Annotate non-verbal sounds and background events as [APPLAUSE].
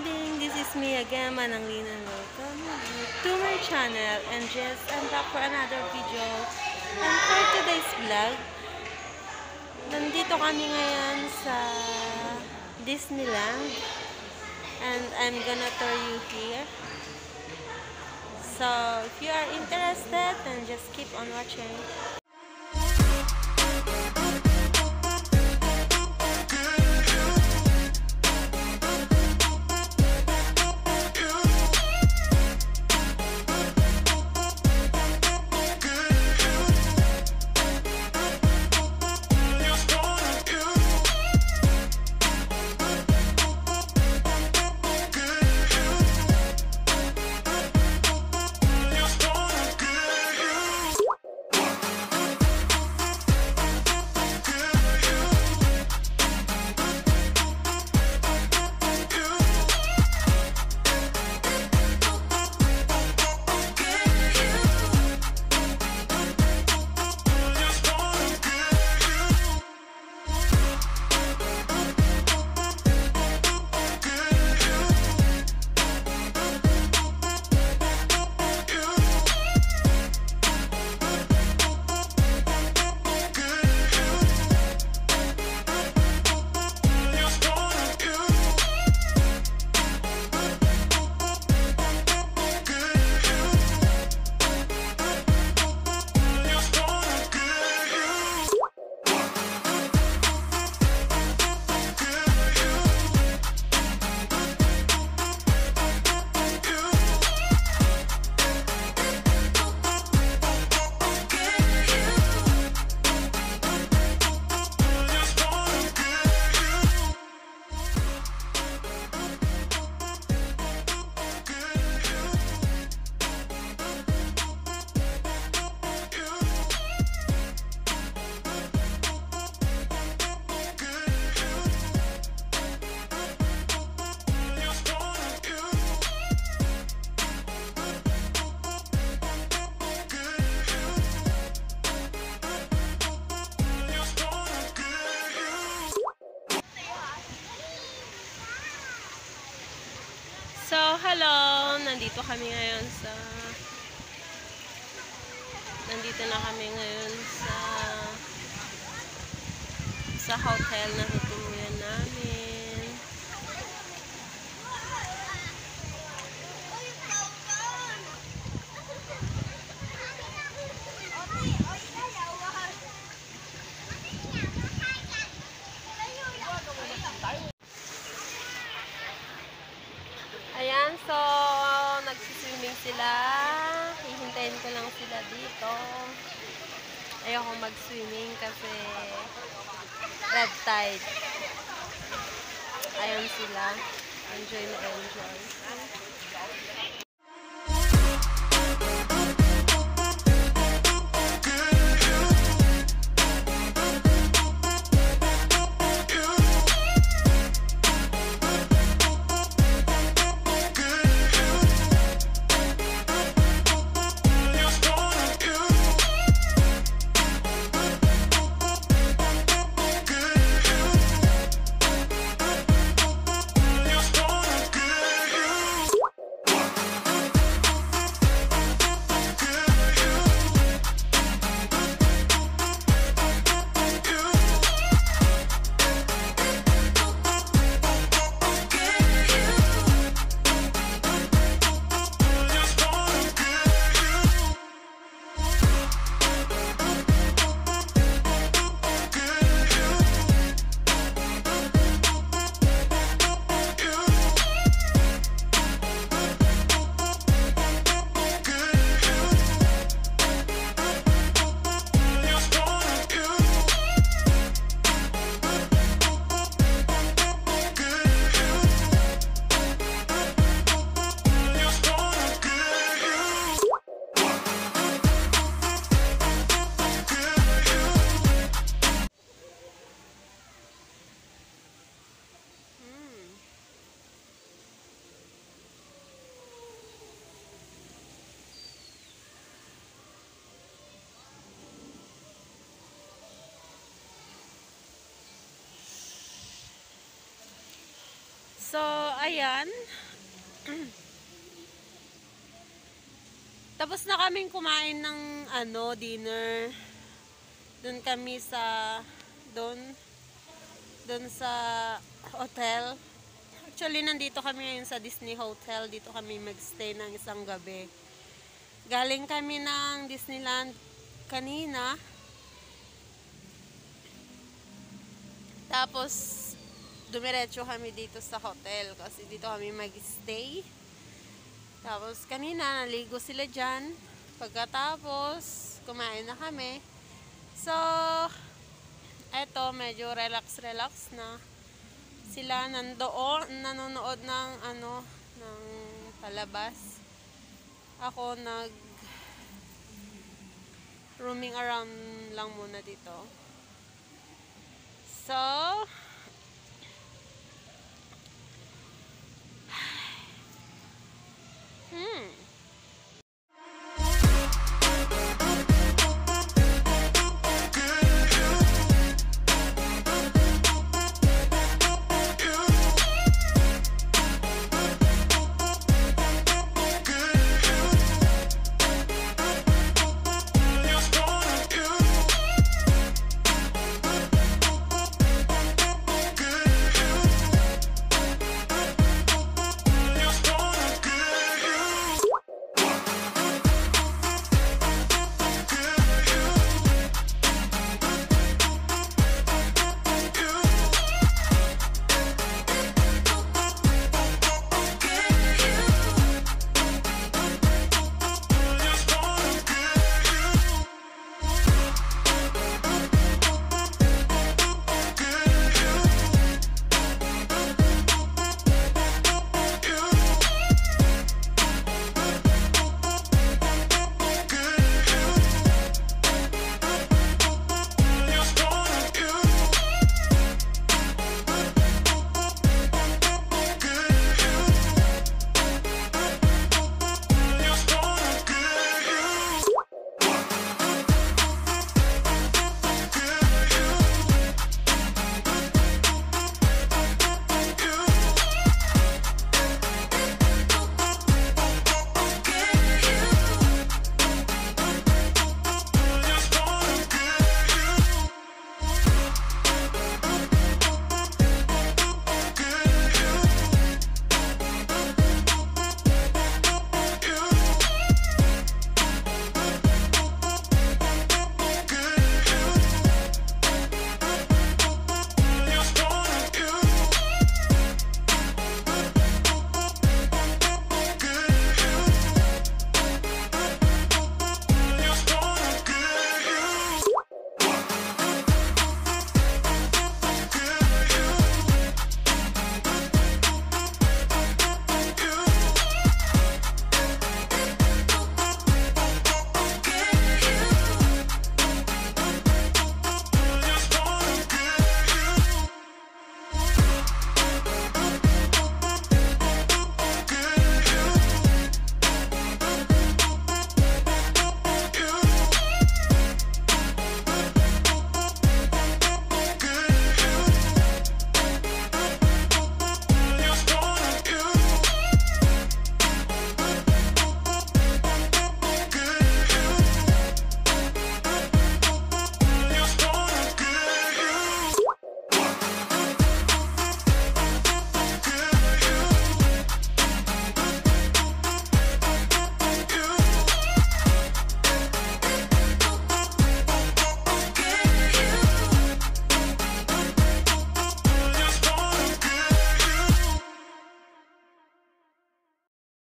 morning! This is me again, Manang Lina. Welcome to my channel. And yes, I'm back for another video. And for today's vlog, nandito kami ngayon sa Disneyland. And I'm gonna tour you here. So, if you are interested, then just keep on watching. Hello! Nandito kami ngayon sa... Nandito na kami ngayon sa... sa hotel na sila. Enjoy na enjoy. So, ayan. [CLEARS THROAT] Tapos na kaming kumain ng ano, dinner. Doon kami sa doon doon sa hotel. Actually, nandito kami ngayon sa Disney Hotel. Dito kami magstay ng isang gabi. Galing kami ng Disneyland kanina. Tapos, dumiretso kami dito sa hotel kasi dito kami mag-stay. Tapos, kanina, naligo sila dyan. Pagkatapos, kumain na kami. So, eto, medyo relax-relax na. Sila nandoon, nanonood ng ano, ng palabas. Ako nag roaming around lang muna dito. So,